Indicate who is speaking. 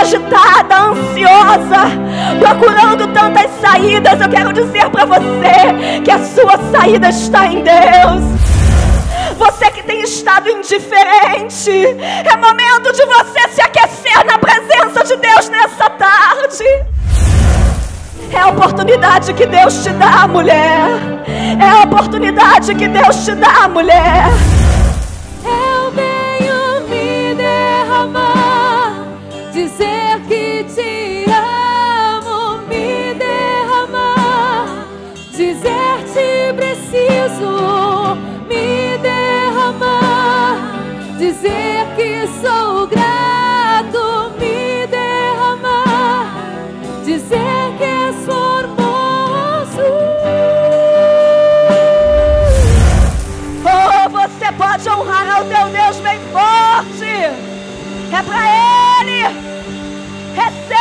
Speaker 1: agitada, ansiosa, procurando tantas saídas, eu quero dizer para você que a sua saída está em Deus. Você que tem estado indiferente, é momento de você se aquecer na presença de Deus nessa tarde. É a oportunidade que Deus te dá, mulher. É a oportunidade que Deus te dá, mulher.
Speaker 2: Dizer que te amo, me derramar, dizer te preciso, me derramar, dizer que sou grato, me derramar, dizer que és formoso.
Speaker 1: Oh, você pode honrar ao teu Deus bem forte. É para Ele. Hesse!